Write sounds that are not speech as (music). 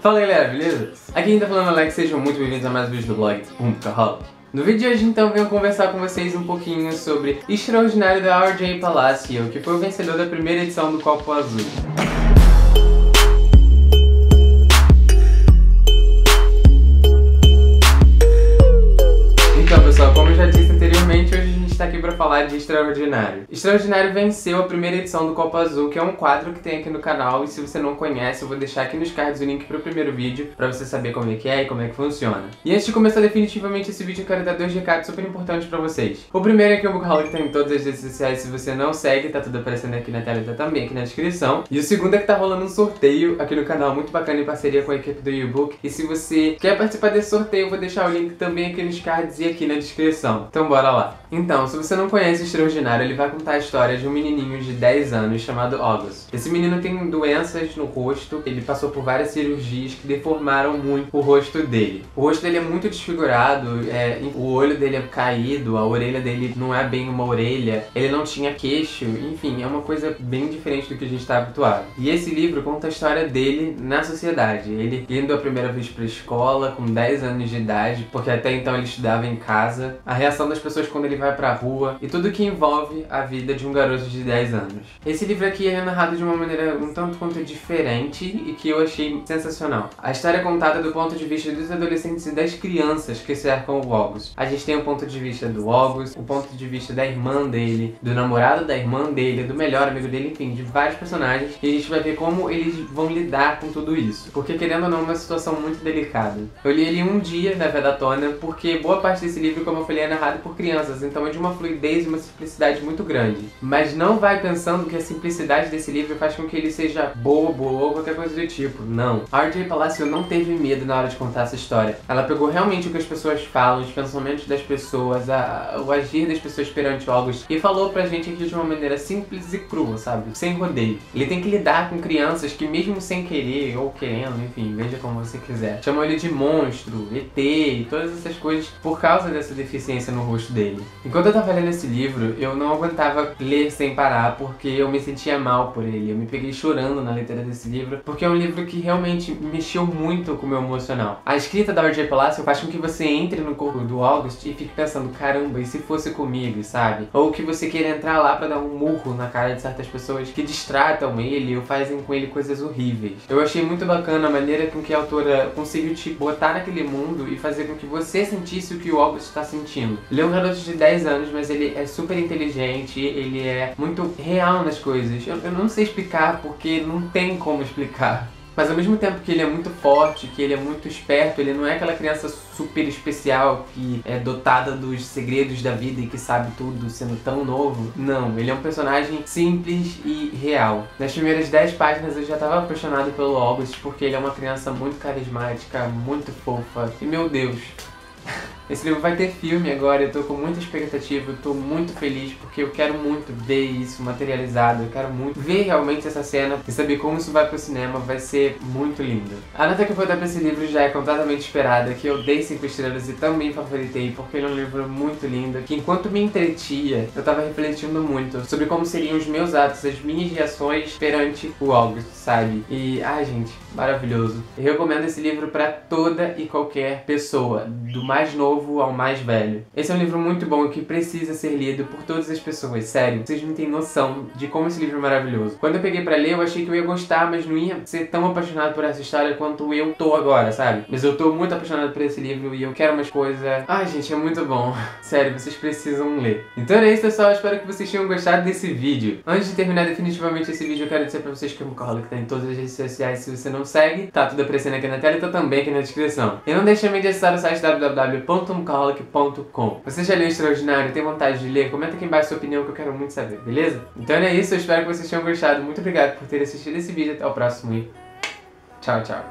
Fala galera, beleza? Aqui quem tá falando é Alex, sejam muito bem-vindos a mais um vídeo do blog Um Carrola. No vídeo de hoje então venho conversar com vocês um pouquinho sobre Extraordinário da RJ Palacio, que foi o vencedor da primeira edição do Copo Azul. Falar de Extraordinário. Extraordinário venceu a primeira edição do Copa Azul, que é um quadro que tem aqui no canal, e se você não conhece, eu vou deixar aqui nos cards o link para o primeiro vídeo, para você saber como é que é e como é que funciona. E antes de começar definitivamente esse vídeo, eu quero dar dois recados super importantes para vocês. O primeiro é que o Bookaholic tá em todas as redes sociais, se você não segue, tá tudo aparecendo aqui na tela e tá também aqui na descrição. E o segundo é que tá rolando um sorteio aqui no canal, muito bacana em parceria com a equipe do YouBook, e se você quer participar desse sorteio, eu vou deixar o link também aqui nos cards e aqui na descrição. Então bora lá. Então, se você não conhece Extraordinário, ele vai contar a história de um menininho de 10 anos chamado August. Esse menino tem doenças no rosto, ele passou por várias cirurgias que deformaram muito o rosto dele. O rosto dele é muito desfigurado, é, o olho dele é caído, a orelha dele não é bem uma orelha, ele não tinha queixo, enfim, é uma coisa bem diferente do que a gente está habituado. E esse livro conta a história dele na sociedade. Ele indo a primeira vez para a escola com 10 anos de idade, porque até então ele estudava em casa, a reação das pessoas quando ele vai pra rua e tudo que envolve a vida de um garoto de 10 anos. Esse livro aqui é narrado de uma maneira um tanto quanto diferente e que eu achei sensacional. A história é contada do ponto de vista dos adolescentes e das crianças que cercam o August. A gente tem o ponto de vista do August, o ponto de vista da irmã dele, do namorado da irmã dele, do melhor amigo dele, enfim, de vários personagens e a gente vai ver como eles vão lidar com tudo isso. Porque querendo ou não, é uma situação muito delicada. Eu li ele um dia na Vedatona porque boa parte esse livro, como eu falei, é narrado por crianças, então é de uma fluidez e uma simplicidade muito grande. Mas não vai pensando que a simplicidade desse livro faz com que ele seja bobo ou qualquer coisa do tipo. Não. A R.J. Palacio não teve medo na hora de contar essa história. Ela pegou realmente o que as pessoas falam, os pensamentos das pessoas, a, o agir das pessoas perante August e falou pra gente aqui de uma maneira simples e crua, sabe? Sem rodeio. Ele tem que lidar com crianças que mesmo sem querer ou querendo, enfim, veja como você quiser, chamam ele de monstro, ET e todas essas coisas por causa dessa deficiência no rosto dele. Enquanto eu tava lendo esse livro, eu não aguentava ler sem parar porque eu me sentia mal por ele. Eu me peguei chorando na leitura desse livro porque é um livro que realmente mexeu muito com o meu emocional. A escrita da R.J. Palacio faz com que você entre no corpo do August e fique pensando, caramba, e se fosse comigo, sabe? Ou que você queira entrar lá para dar um murro na cara de certas pessoas que distratam ele ou fazem com ele coisas horríveis. Eu achei muito bacana a maneira com que a autora conseguiu te botar naquele mundo e fazer com que você sentisse o que o August está sentindo. Ele é um garoto de 10 anos, mas ele é super inteligente, ele é muito real nas coisas. Eu, eu não sei explicar porque não tem como explicar. Mas ao mesmo tempo que ele é muito forte, que ele é muito esperto, ele não é aquela criança super especial que é dotada dos segredos da vida e que sabe tudo sendo tão novo. Não, ele é um personagem simples e real. Nas primeiras 10 páginas eu já estava apaixonado pelo August porque ele é uma criança muito carismática, muito fofa. E meu Deus, (laughs) esse livro vai ter filme agora, eu tô com muita expectativa, eu tô muito feliz porque eu quero muito ver isso materializado, eu quero muito ver realmente essa cena e saber como isso vai pro cinema, vai ser muito lindo. A nota que eu vou dar pra esse livro já é completamente esperada, que eu dei 5 estrelas e também favoritei, porque ele é um livro muito lindo, que enquanto me entretia, eu tava refletindo muito sobre como seriam os meus atos, as minhas reações perante o August, sabe? E, ai gente, maravilhoso. Eu recomendo esse livro pra toda e qualquer pessoa, do mais novo novo ao mais velho. Esse é um livro muito bom que precisa ser lido por todas as pessoas, sério. Vocês não têm noção de como esse livro é maravilhoso. Quando eu peguei pra ler, eu achei que eu ia gostar, mas não ia ser tão apaixonado por essa história quanto eu tô agora, sabe? Mas eu tô muito apaixonado por esse livro e eu quero mais coisas. Ai, gente, é muito bom. (laughs) Sério, vocês precisam ler. Então é isso, pessoal. Espero que vocês tenham gostado desse vídeo. Antes de terminar definitivamente esse vídeo, eu quero dizer pra vocês que o Mucaholic tá em todas as redes sociais. Se você não segue, tá tudo aparecendo aqui na tela e tá também aqui na descrição. E não deixe também de acessar o site www tomcaholic.com. Você já leu Extraordinário? Tem vontade de ler? Comenta aqui embaixo sua opinião que eu quero muito saber, beleza? Então é isso, eu espero que vocês tenham gostado. Muito obrigado por ter assistido esse vídeo. Até o próximo e tchau, tchau.